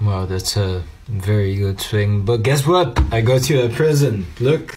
Wow, that's a very good swing. But guess what? I got you a present. Look.